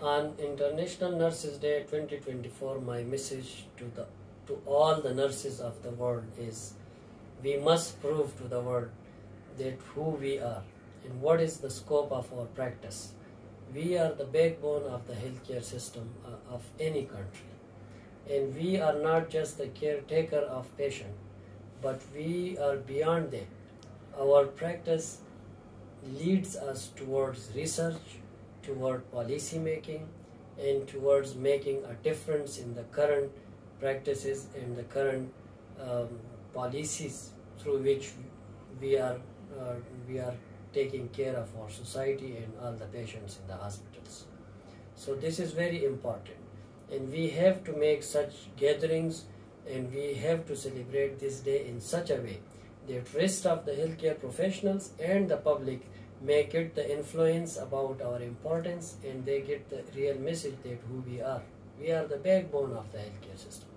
On International Nurses Day 2024, my message to the to all the nurses of the world is we must prove to the world that who we are and what is the scope of our practice. We are the backbone of the healthcare system uh, of any country. And we are not just the caretaker of patient, but we are beyond that. Our practice leads us towards research, toward policy making, and towards making a difference in the current practices and the current um, policies through which we are uh, we are taking care of our society and all the patients in the hospitals. So this is very important, and we have to make such gatherings, and we have to celebrate this day in such a way that rest of the healthcare professionals and the public may get the influence about our importance and they get the real message that who we are. We are the backbone of the healthcare system.